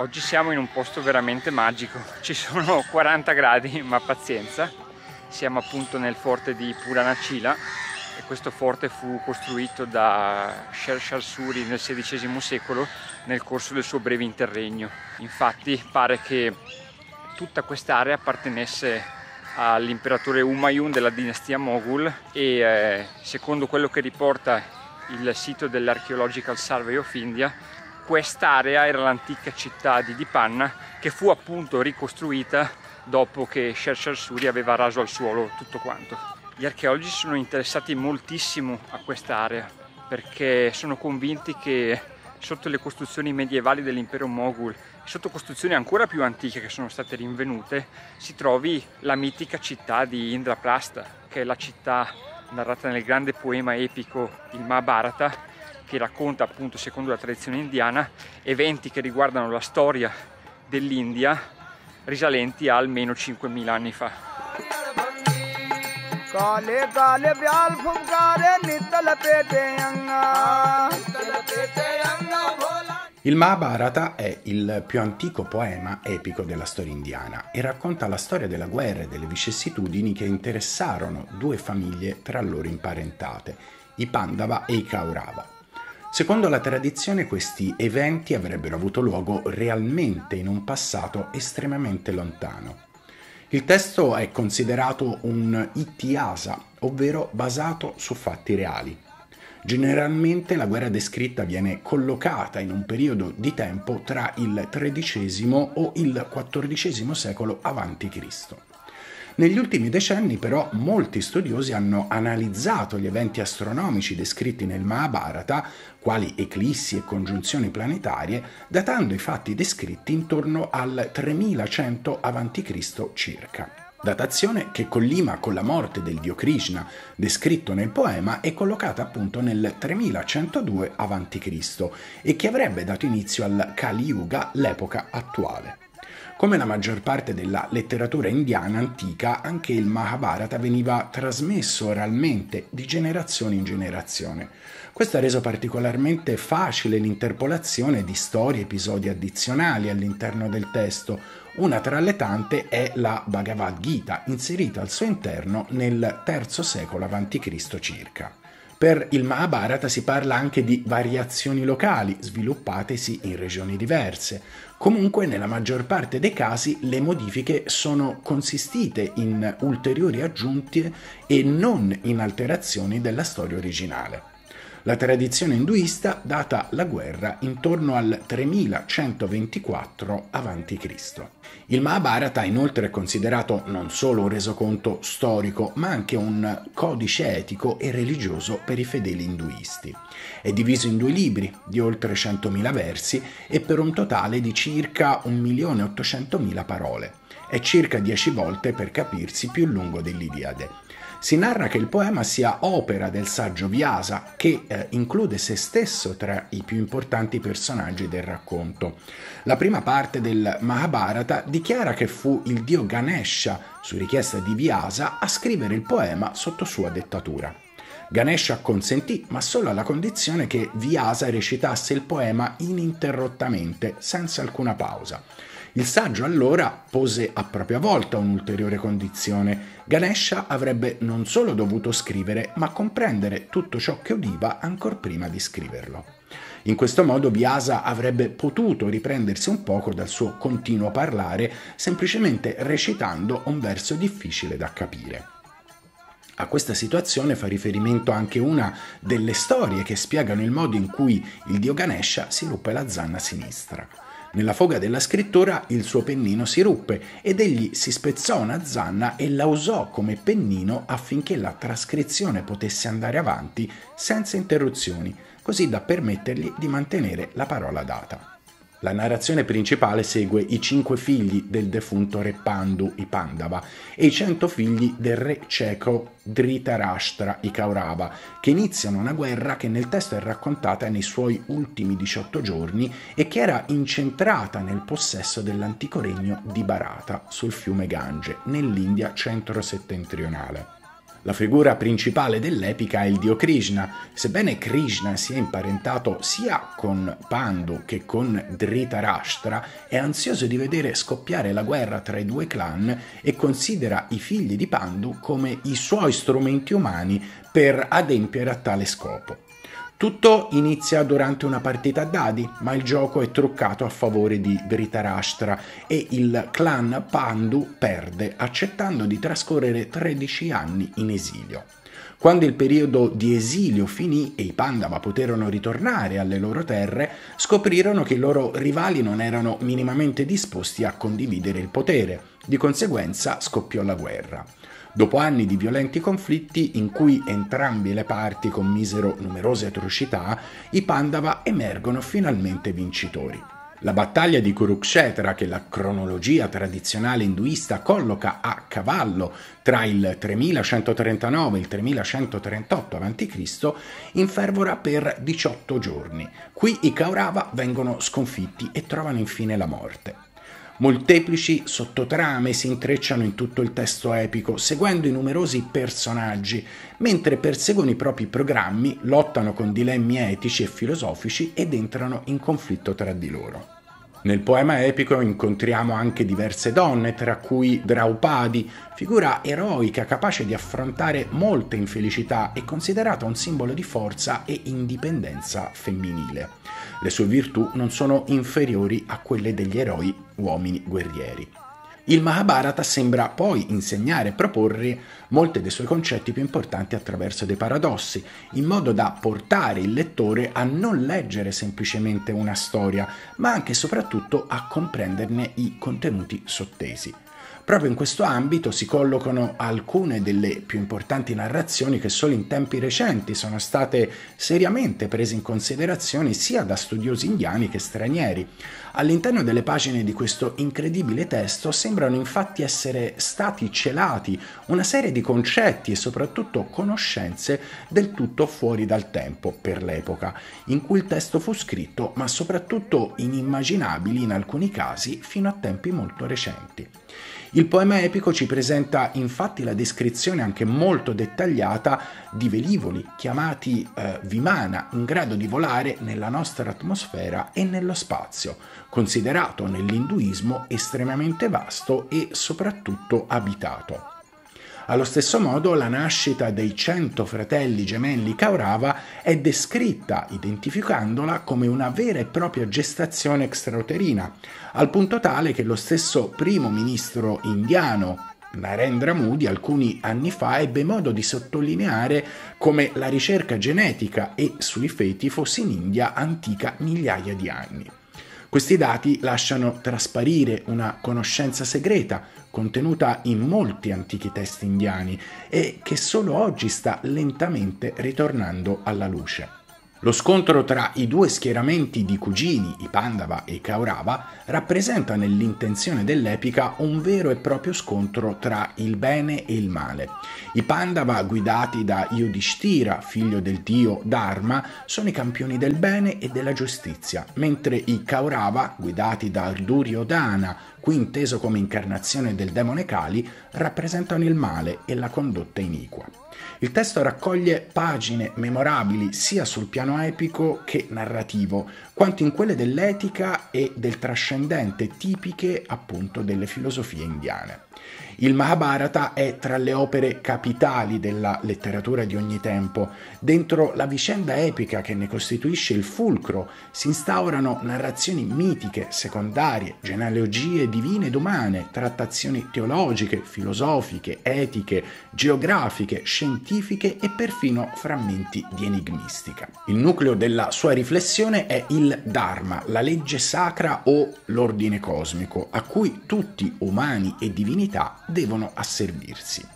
Oggi siamo in un posto veramente magico, ci sono 40 gradi, ma pazienza. Siamo appunto nel forte di Puranacila e questo forte fu costruito da Sher Suri nel XVI secolo nel corso del suo breve interregno. Infatti pare che tutta quest'area appartenesse all'imperatore Umayun della dinastia Moghul e eh, secondo quello che riporta il sito dell'Archaeological Survey of India quest'area era l'antica città di Dipanna che fu appunto ricostruita dopo che Sher Suri aveva raso al suolo tutto quanto. Gli archeologi sono interessati moltissimo a quest'area perché sono convinti che sotto le costruzioni medievali dell'impero Moghul e sotto costruzioni ancora più antiche che sono state rinvenute si trovi la mitica città di Indraprastha che è la città narrata nel grande poema epico il Mahabharata che racconta appunto secondo la tradizione indiana eventi che riguardano la storia dell'India risalenti a almeno 5.000 anni fa. Il Mahabharata è il più antico poema epico della storia indiana e racconta la storia della guerra e delle vicissitudini che interessarono due famiglie tra loro imparentate, i Pandava e i Kaurava. Secondo la tradizione questi eventi avrebbero avuto luogo realmente in un passato estremamente lontano. Il testo è considerato un ittiasa, ovvero basato su fatti reali. Generalmente la guerra descritta viene collocata in un periodo di tempo tra il XIII o il XIV secolo a.C. Negli ultimi decenni però molti studiosi hanno analizzato gli eventi astronomici descritti nel Mahabharata, quali eclissi e congiunzioni planetarie, datando i fatti descritti intorno al 3100 a.C. circa. Datazione che collima con la morte del dio Krishna, descritto nel poema, e collocata appunto nel 3102 a.C. e che avrebbe dato inizio al Kali Yuga, l'epoca attuale. Come la maggior parte della letteratura indiana antica, anche il Mahabharata veniva trasmesso oralmente di generazione in generazione. Questo ha reso particolarmente facile l'interpolazione di storie e episodi addizionali all'interno del testo. Una tra le tante è la Bhagavad Gita, inserita al suo interno nel III secolo a.C. circa. Per il Mahabharata si parla anche di variazioni locali sviluppatesi in regioni diverse. Comunque, nella maggior parte dei casi, le modifiche sono consistite in ulteriori aggiunte e non in alterazioni della storia originale. La tradizione induista data la guerra intorno al 3124 a.C. Il Mahabharata inoltre è considerato non solo un resoconto storico, ma anche un codice etico e religioso per i fedeli induisti. È diviso in due libri di oltre 100.000 versi e per un totale di circa 1.800.000 parole. È circa 10 volte, per capirsi, più lungo dell'Iliade. Si narra che il poema sia opera del saggio Vyasa, che eh, include se stesso tra i più importanti personaggi del racconto. La prima parte del Mahabharata dichiara che fu il dio Ganesha, su richiesta di Vyasa, a scrivere il poema sotto sua dettatura. Ganesha consentì, ma solo alla condizione che Vyasa recitasse il poema ininterrottamente, senza alcuna pausa. Il saggio allora pose a propria volta un'ulteriore condizione. Ganesha avrebbe non solo dovuto scrivere, ma comprendere tutto ciò che udiva ancor prima di scriverlo. In questo modo Vyasa avrebbe potuto riprendersi un poco dal suo continuo parlare semplicemente recitando un verso difficile da capire. A questa situazione fa riferimento anche una delle storie che spiegano il modo in cui il dio Ganesha si ruppe la zanna sinistra. Nella foga della scrittura il suo pennino si ruppe ed egli si spezzò una zanna e la usò come pennino affinché la trascrizione potesse andare avanti senza interruzioni, così da permettergli di mantenere la parola data. La narrazione principale segue i cinque figli del defunto re Pandu, i Pandava, e i cento figli del re cieco Dhritarashtra, i Kaurava, che iniziano una guerra che nel testo è raccontata nei suoi ultimi 18 giorni e che era incentrata nel possesso dell'antico regno di Bharata sul fiume Gange, nell'India centro-settentrionale. La figura principale dell'epica è il dio Krishna. Sebbene Krishna sia imparentato sia con Pandu che con Dhritarashtra, è ansioso di vedere scoppiare la guerra tra i due clan e considera i figli di Pandu come i suoi strumenti umani per adempiere a tale scopo. Tutto inizia durante una partita a dadi, ma il gioco è truccato a favore di Dhritarashtra e il clan Pandu perde, accettando di trascorrere 13 anni in esilio. Quando il periodo di esilio finì e i Pandava poterono ritornare alle loro terre, scoprirono che i loro rivali non erano minimamente disposti a condividere il potere. Di conseguenza scoppiò la guerra. Dopo anni di violenti conflitti in cui entrambe le parti commisero numerose atrocità, i Pandava emergono finalmente vincitori. La battaglia di Kurukshetra, che la cronologia tradizionale induista colloca a cavallo tra il 3139 e il 3138 a.C., infervora per 18 giorni. Qui i Kaurava vengono sconfitti e trovano infine la morte. Molteplici sottotrame si intrecciano in tutto il testo epico, seguendo i numerosi personaggi, mentre perseguono i propri programmi, lottano con dilemmi etici e filosofici ed entrano in conflitto tra di loro. Nel poema epico incontriamo anche diverse donne, tra cui Draupadi, figura eroica capace di affrontare molte infelicità e considerata un simbolo di forza e indipendenza femminile. Le sue virtù non sono inferiori a quelle degli eroi uomini guerrieri. Il Mahabharata sembra poi insegnare e proporre molti dei suoi concetti più importanti attraverso dei paradossi, in modo da portare il lettore a non leggere semplicemente una storia, ma anche e soprattutto a comprenderne i contenuti sottesi. Proprio in questo ambito si collocano alcune delle più importanti narrazioni che solo in tempi recenti sono state seriamente prese in considerazione sia da studiosi indiani che stranieri. All'interno delle pagine di questo incredibile testo sembrano infatti essere stati celati una serie di concetti e soprattutto conoscenze del tutto fuori dal tempo per l'epoca in cui il testo fu scritto, ma soprattutto inimmaginabili in alcuni casi fino a tempi molto recenti. Il poema epico ci presenta infatti la descrizione anche molto dettagliata di velivoli chiamati eh, Vimana in grado di volare nella nostra atmosfera e nello spazio, considerato nell'induismo estremamente vasto e soprattutto abitato. Allo stesso modo la nascita dei cento fratelli gemelli Kaurava è descritta, identificandola come una vera e propria gestazione extrauterina, al punto tale che lo stesso primo ministro indiano Narendra Moody alcuni anni fa ebbe modo di sottolineare come la ricerca genetica e sui feti fosse in India antica migliaia di anni. Questi dati lasciano trasparire una conoscenza segreta contenuta in molti antichi testi indiani e che solo oggi sta lentamente ritornando alla luce. Lo scontro tra i due schieramenti di cugini, i Pandava e i Kaurava, rappresenta nell'intenzione dell'epica un vero e proprio scontro tra il bene e il male. I Pandava, guidati da Yudhishthira, figlio del dio Dharma, sono i campioni del bene e della giustizia, mentre i Kaurava, guidati da Duryodhana, qui inteso come incarnazione del demone Kali, rappresentano il male e la condotta iniqua. Il testo raccoglie pagine memorabili sia sul piano epico che narrativo, quanto in quelle dell'etica e del trascendente tipiche appunto delle filosofie indiane. Il Mahabharata è tra le opere capitali della letteratura di ogni tempo. Dentro la vicenda epica che ne costituisce il fulcro si instaurano narrazioni mitiche, secondarie, genealogie divine ed umane, trattazioni teologiche, filosofiche, etiche, geografiche, scientifiche e perfino frammenti di enigmistica. Il nucleo della sua riflessione è il Dharma, la legge sacra o l'ordine cosmico, a cui tutti, umani e divinità, devono asservirsi.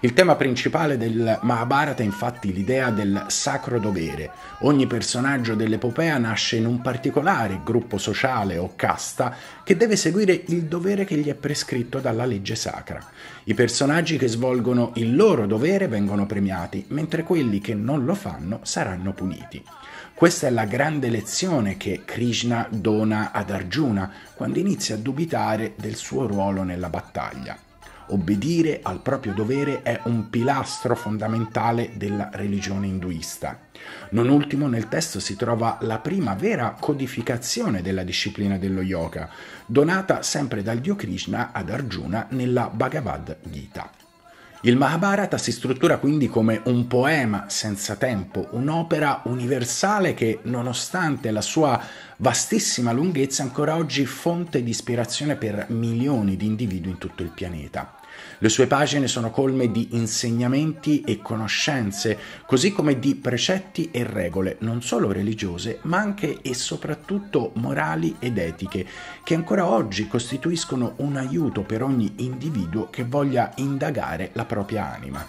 Il tema principale del Mahabharata è infatti l'idea del sacro dovere. Ogni personaggio dell'epopea nasce in un particolare gruppo sociale o casta che deve seguire il dovere che gli è prescritto dalla legge sacra. I personaggi che svolgono il loro dovere vengono premiati, mentre quelli che non lo fanno saranno puniti. Questa è la grande lezione che Krishna dona ad Arjuna quando inizia a dubitare del suo ruolo nella battaglia. Obbedire al proprio dovere è un pilastro fondamentale della religione induista. Non ultimo nel testo si trova la prima vera codificazione della disciplina dello yoga, donata sempre dal dio Krishna ad Arjuna nella Bhagavad Gita. Il Mahabharata si struttura quindi come un poema senza tempo, un'opera universale che, nonostante la sua vastissima lunghezza, è ancora oggi fonte di ispirazione per milioni di individui in tutto il pianeta. Le sue pagine sono colme di insegnamenti e conoscenze, così come di precetti e regole, non solo religiose, ma anche e soprattutto morali ed etiche, che ancora oggi costituiscono un aiuto per ogni individuo che voglia indagare la propria anima.